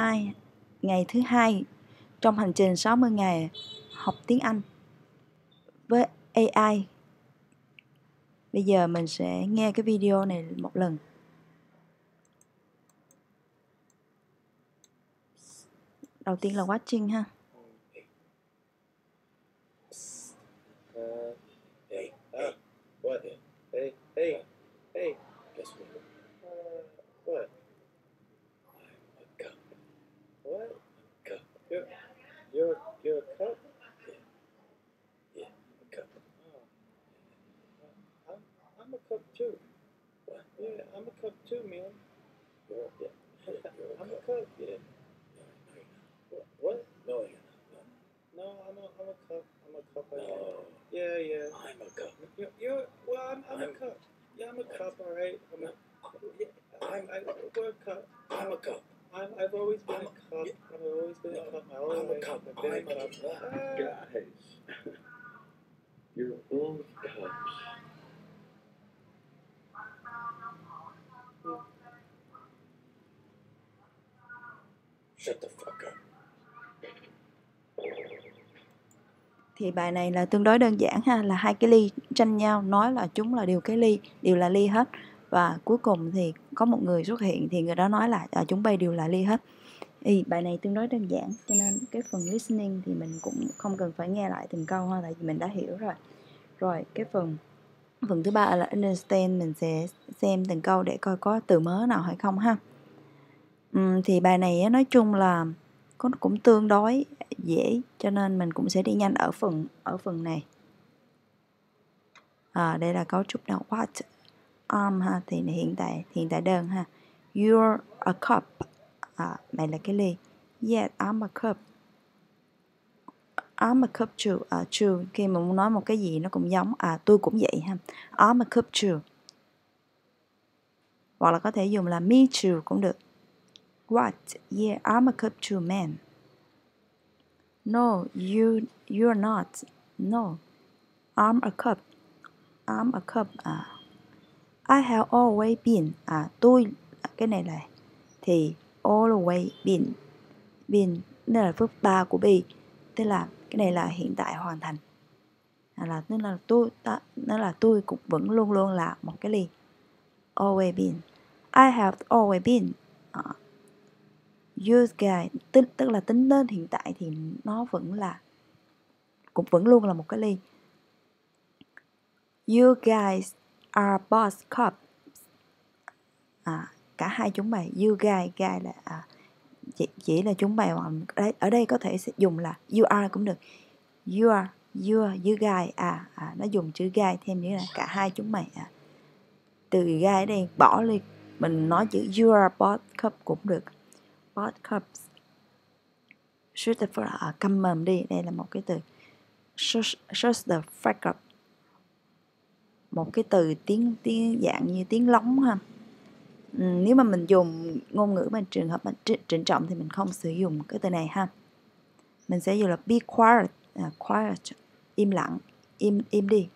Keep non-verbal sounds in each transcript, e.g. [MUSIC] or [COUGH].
2, ngày thứ hai trong hành trình 60 ngày học tiếng Anh với AI. Bây giờ mình sẽ nghe cái video này một lần. Đầu tiên là watching ha. Hey. Hey, hey, hey. You're, you're a cup? Yeah. Yeah, a cup. Oh. I'm, I'm a cup too. What? Yeah, I'm a cup too, man. You're, yeah. You're a I'm cup. a cup, yeah. No, no, you're not. What? what? No, you're not. No. No, I'm a, I'm a cup. I'm a cup. No. Yeah, yeah. I'm a cup. You're, you're well. I'm, I'm, I'm- a cup. Yeah, I'm a cup. All right. I'm a. Yeah, I'm. I, we're a cup. I'm a cup. I'm, I've always been I'm a a- cup. yeah. I've always been a cup. My whole I'm a cup. I've been a cup. Guys, [LAUGHS] you're all cups. Shut the fuck up. Thì bài này là tương đối đơn giản ha, là hai cái ly tranh nhau nói là chúng là đều cái ly, đều là ly hết. Và cuối cùng thì có một người xuất hiện thì người đó nói là à, chúng bay đều là ly hết. Thì bài này tương đối đơn giản cho nên cái phần listening thì mình cũng không cần phải nghe lại từng câu ha tại vì mình đã hiểu rồi. Rồi cái phần phần thứ ba là understand mình sẽ xem từng câu để coi có từ mới nào hay không ha. uhm, thì bài này nói chung là cũng, cũng tương đối dễ cho nên mình cũng sẽ đi nhanh ở phần ở phần này. À, đây là cấu trúc nào what arm ha thì hiện tại hiện tại đơn ha. You're a cup. À, mày là cái ly. Yeah, I'm a cup. I'm a cup too. À, true. Khi mà muốn nói một cái gì nó cũng giống. À, tôi cũng vậy ha. I'm a cup too. Hoặc là có thể dùng là me too cũng được. What? Yeah, I'm a cup too, man. No, you you're not. No. I'm a cup. I'm a cup. À. I have always been. À, tôi à, cái này là thì always been. Been đây là phước ba của be. Tức là cái này là hiện tại hoàn thành. À, là tức là tôi ta, nó là tôi cũng vẫn luôn luôn là một cái ly. Always been. I have always been. À, you guys tức, tức là tính đến hiện tại thì nó vẫn là cũng vẫn luôn là một cái ly you guys À, boss cup. À, cả hai chúng mày you guy guy là à, chỉ, chỉ là chúng mày hoặc đấy, ở đây có thể sẽ dùng là you are cũng được. You are you are, you guy à, à nó dùng chữ guy thêm nghĩa là cả hai chúng mày à. từ guy ở đây bỏ đi mình nói chữ you are boss cup cũng được. Boss cups. Shoot the fuck up à, câm đi đây là một cái từ. Shoot the fuck up một cái từ tiếng tiếng dạng như tiếng lóng ha. Ừ, nếu mà mình dùng ngôn ngữ mà trường hợp mà trịnh, trịnh trọng thì mình không sử dụng cái từ này ha. Mình sẽ dùng là be quiet à, quiet im lặng im im đi.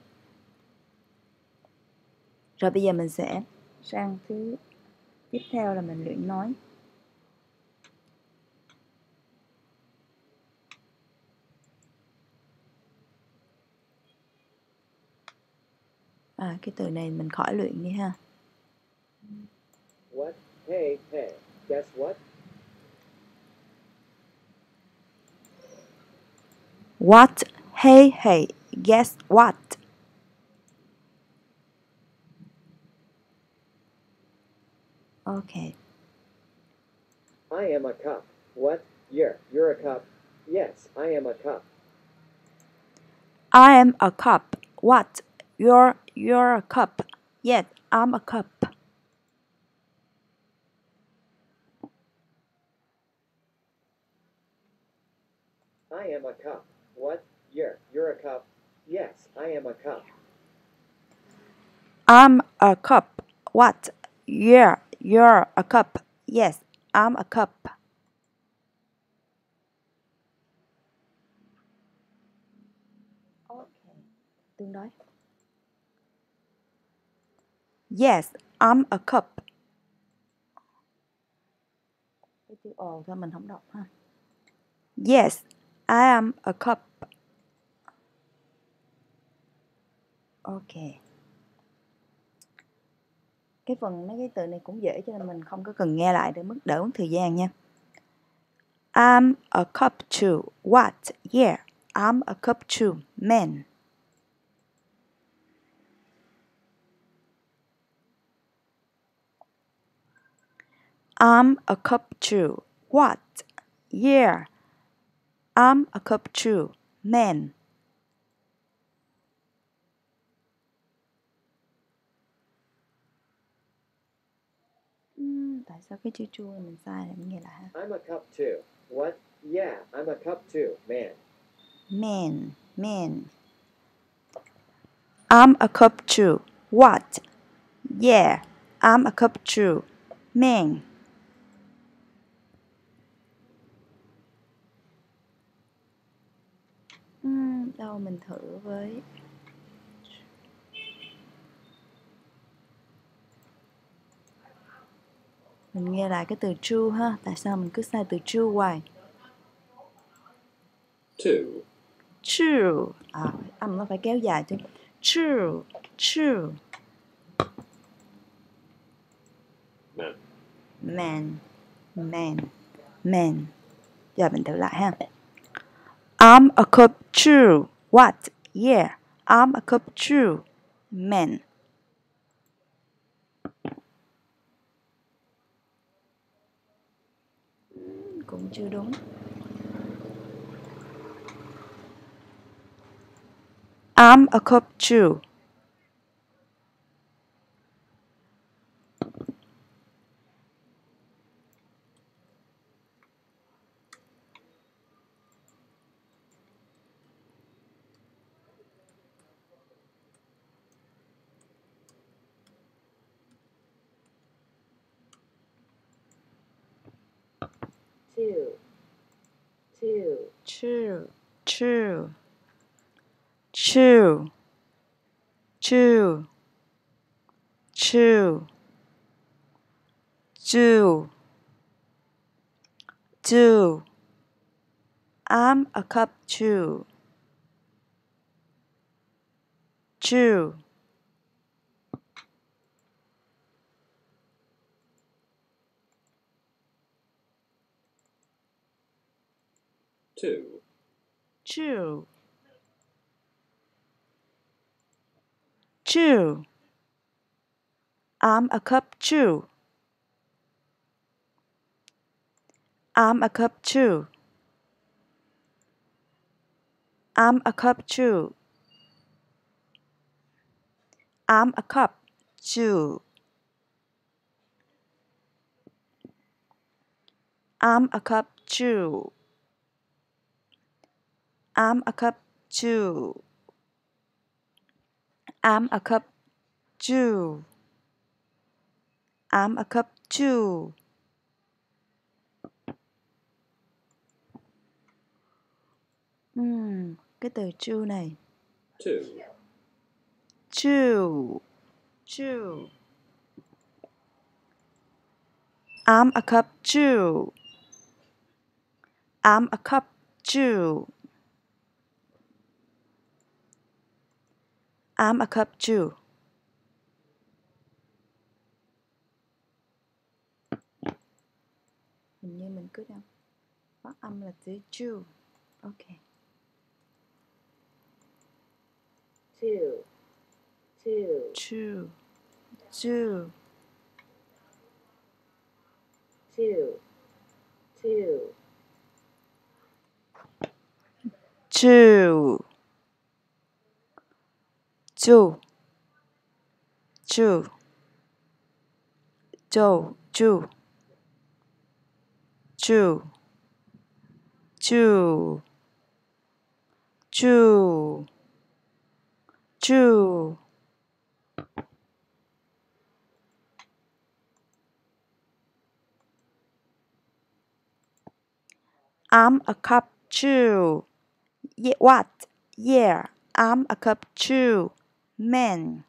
Rồi bây giờ mình sẽ sang thứ tiếp theo là mình luyện nói. À, cái từ này mình khỏi luyện đi ha What? Hey, hey. Guess what? What? Hey, hey, guess what? Okay. I am a cup. What? You're, you're a cup. Yes, I am a cup. I am a cup. What? You're you're a cup. Yes, I'm a cup. I am a cup. What? You're, you're a cup. Yes, I am a cup. I'm a cup. What? You're you're a cup. Yes, I'm a cup. Okay. Tương đối. Yes, I'm a cup. Cái chữ ồ thôi mình không đọc ha. Yes I am a cup. Ok. Cái phần mấy cái từ này cũng dễ cho nên mình không có cần nghe lại để mất đỡ mất thời gian nha. I'm a cup too. What? Yeah I'm a cup too. Man I'm a cup too. What? Yeah. I'm a cup too. Man. Ừm, tại sao cái chữ chua mình sai là mình nghe lại ha? I'm a cup too. What? Yeah, I'm a cup too, man. Man, man. I'm a cup too. What? Yeah, I'm a cup too. Man. Đâu mình thử với. Mình nghe lại cái từ true ha tại sao mình cứ sai từ true hoài? Two, true. À, âm nó phải kéo dài chứ. True true. Man, man man man. Giờ mình thử lại ha I'm a cup true what? Yeah I'm a cup true man cũng chưa đúng. I'm a cup too. two, two, two, two, two, two, two. I'm a cup too. Chew. Two, True. True. I'm a cup too. I'm a cup too. I'm a cup too. I'm a cup too. I'm a cup too. I'm a cup too. I'm a cup too. I'm a cup too. Ừm, cái từ too này. two, Too. Too. I'm a cup too. I'm a cup too. I'm a cup Jew. Hình như mình cứ đang phát âm là chữ Jew. Ok. Jew. Jew. Jew. Jew. Jew. Jew. Jew. 주, 주, 주, 주, 주, 주, 주, 주. I'm a cup too. Yeah, what? Yeah, I'm a cup too. men,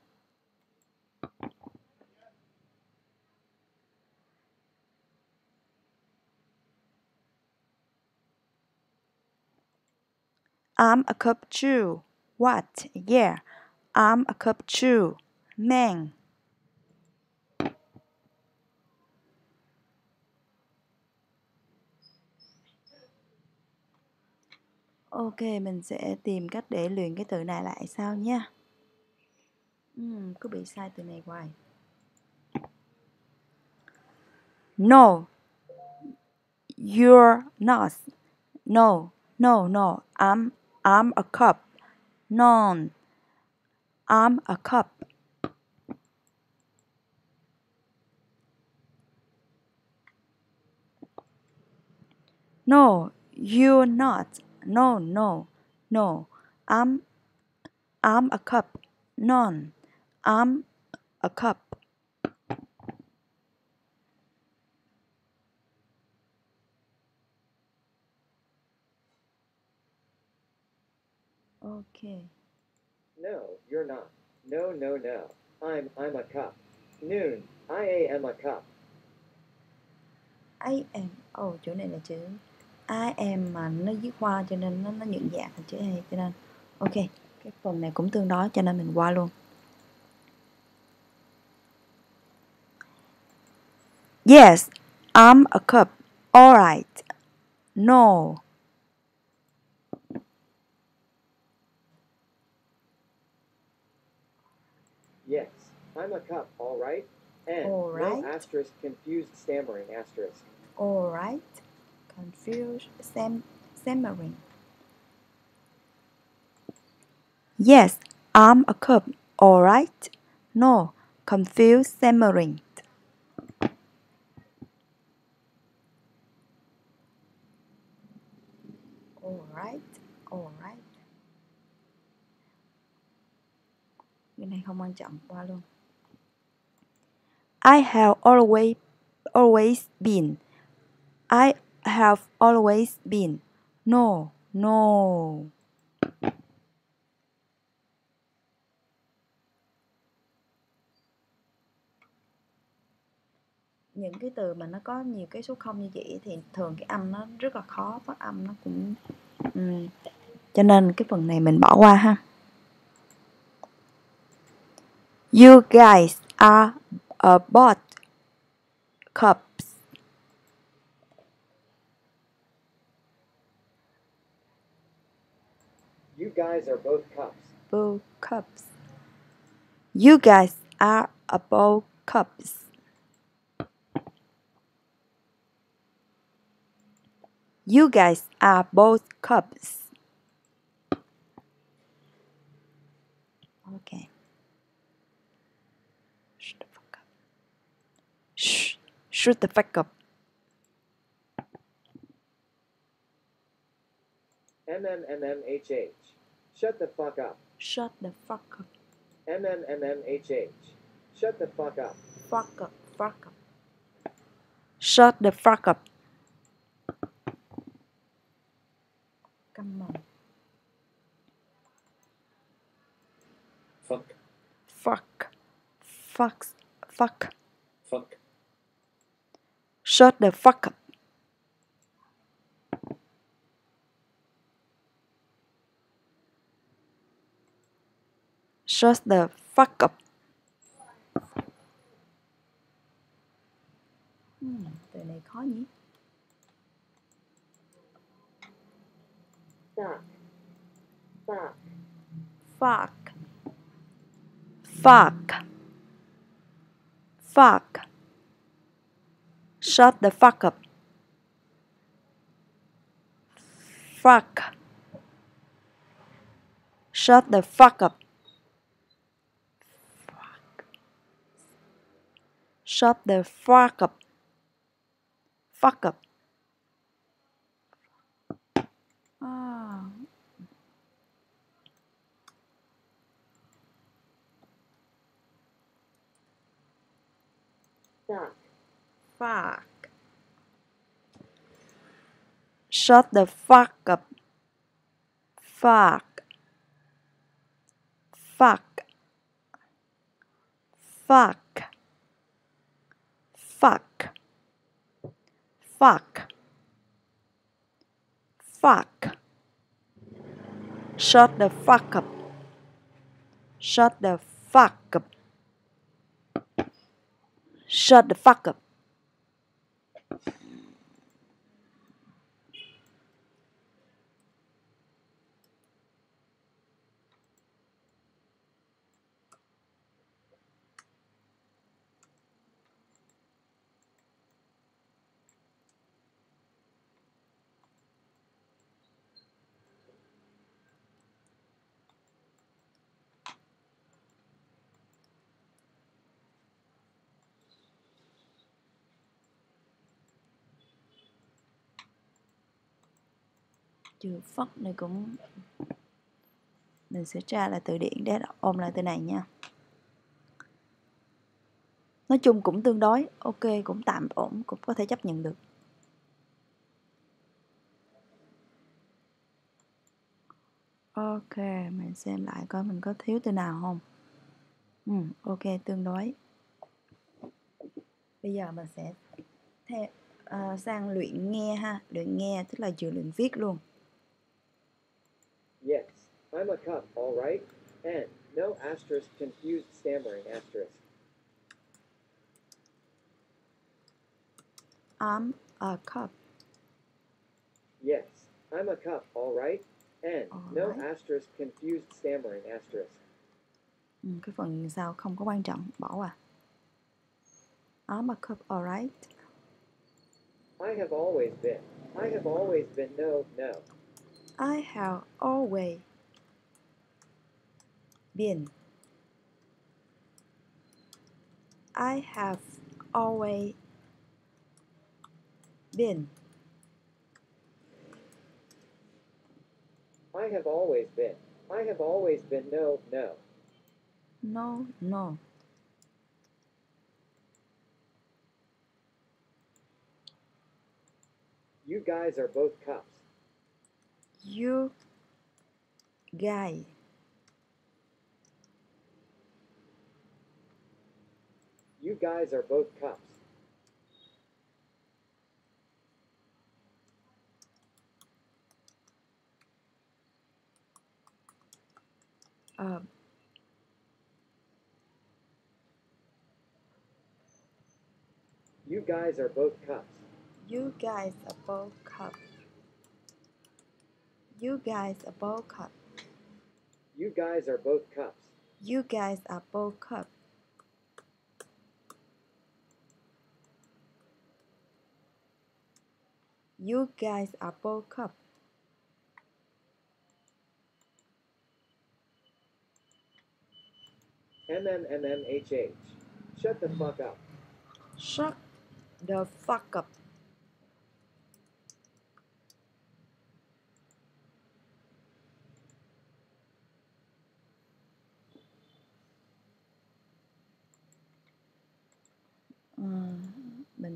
I'm a cup too. What? Yeah, I'm a cup too. Men. Ok, mình sẽ tìm cách để luyện cái từ này lại sau nha. Ừm, cứ bị sai từ này hoài. No, you're not. No, no, no. I'm I'm a cup. None. I'm a cup. No, you're not. No, no, no. I'm I'm a cup. None. I'm a cup. Okay. No, you're not. No, no, no. I'm I'm a cup. Noon. I am a cup. I am. Oh, chỗ này là chữ I am mà nó viết hoa cho nên nó nó nhận dạng thành chữ A cho nên ok. Cái phần này cũng tương đối cho nên mình qua luôn. Yes, I'm a cup. Alright. No. Yes, I'm a cup, all right? And All right. no asterisk confused stammering asterisk. Alright. Confused. Sam stammering. Yes, I'm a cup. Alright. No. Confused stammering. Không quan trọng qua luôn. I have always always been. I have always been. No, no. Những cái từ mà nó có nhiều cái số không như vậy thì thường cái âm nó rất là khó phát âm nó cũng ừm, cho nên cái phần này mình bỏ qua ha. You guys are a bot cups. You guys are both cups. cups. You guys are a bowl cups. You guys are both cups. Okay. Shut the fuck up. Shh. Shut the fuck up. MMMMHH. Shut the fuck up. Shut the fuck up. MMMMHH. Shut the fuck up. Fuck up. Fuck up. Shut the fuck up. Come on. fuck, Fuck. Fuck. Fuck. fuck, Shut the fuck up. Shut the fuck up. Hmm, từ này khó nhỉ? Fuck. Fuck. Fuck. Fuck. Fuck. Shut the fuck up. Fuck. Shut the fuck up. Fuck. Shut the fuck up. Fuck up. Ah. Fuck. Fuck. Shut the fuck up. Fuck. Fuck. Fuck. Fuck. Fuck. Fuck. shut the fuck up shut the fuck up shut the fuck up chữ phát này cũng mình sẽ tra là từ điển để ôm lại từ này nha. Nói chung cũng tương đối ok cũng tạm ổn cũng có thể chấp nhận được. Ok mình xem lại coi mình có thiếu từ nào không? Ừ, ok tương đối. Bây giờ mình sẽ theo uh, sang luyện nghe ha. Luyện nghe tức là vừa luyện viết luôn. I'm a cup, all right. And no asterisk confused stammering asterisk. I'm a cup Yes, I'm a cup, all right. And no Alright. asterisk confused stammering asterisk. ừ, cái phần sau không có quan trọng bỏ à I'm a cup alright I have always been. I have always been no, no. I have always been. I have always been. I have always been. I have always been no, no. No, no. You guys are both cops. You guy. You guys are both cups. Uh, You guys are both cups. you guys are both cup. You guys are both cup. You guys are both cups. You guys are both cup. You guys are both cup. MMMMHH. Shut the fuck up. Shut the fuck up.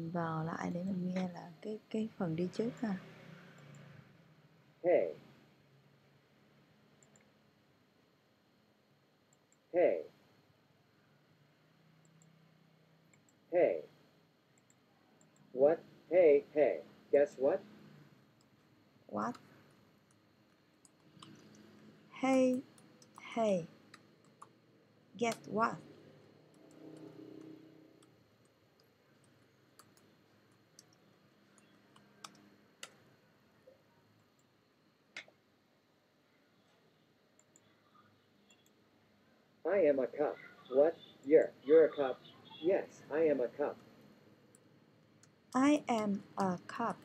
Mình vào lại để mình nghe là cái cái phần đi trước ha. Hey. Hey. Hey. What? Hey, hey. Guess what? What? Hey, hey. Guess what? I am a cup. What? You're you're a cup. Yes, I am a cup. I am a cup.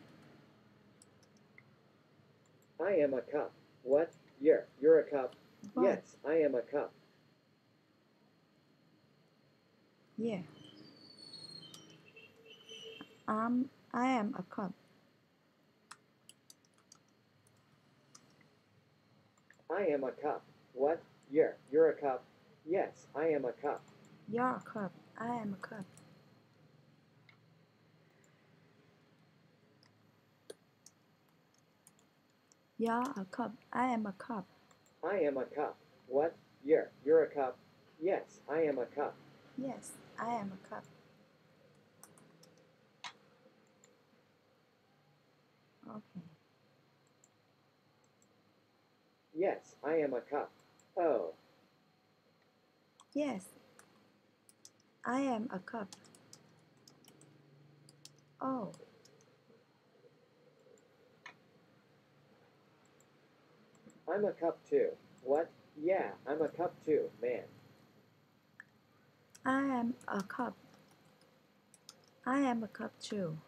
I am a cup. What? You're you're a cup. What? Yes, I am a cup. Yeah. Um, I am a cup. I am a cup. What? You're you're a cup. Yes, I am a cup. You're a cup. I am a cup. You're a cup. I am a cup. I am a cup. What? You're you're a cup. Yes, I am a cup. Yes, I am a cup. Okay. Yes, I am a cup. Oh, Yes. I am a cup. Oh. I'm a cup too. What? Yeah, I'm a cup too, man. I am a cup. I am a cup too.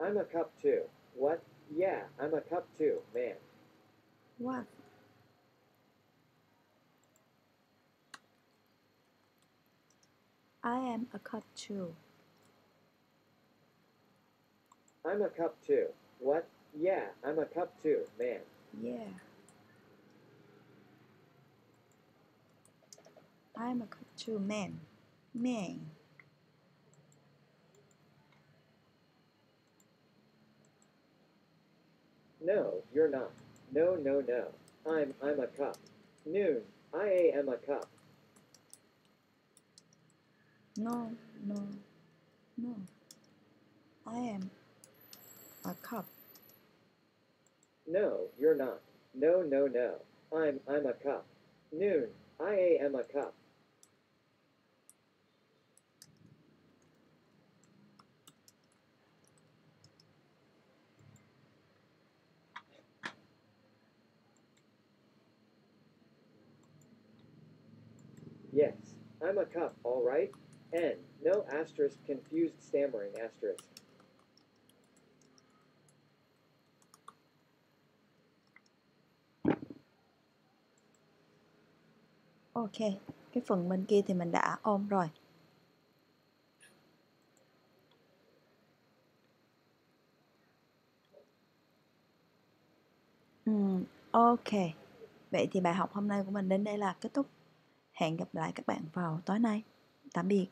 I'm a cup too. What? Yeah, I'm a cup too, man. What? I am a cup too. I'm a cup too. What? Yeah, I'm a cup too, man. Yeah. I'm a cup too, man. Man. No, you're not. No, no, no. I'm I'm a cup. Noon. I am a cup. No, no, no. I am a cup. No, you're not. No, no, no. I'm I'm a cup. Noon. I am a cup. Yes, I'm a cup, all right. N. No asterisk, confused stammering asterisk. Ok, cái phần bên kia thì mình đã ôm rồi. Ừm, ok. Vậy thì bài học hôm nay của mình đến đây là kết thúc. Hẹn gặp lại các bạn vào tối nay. Tạm biệt.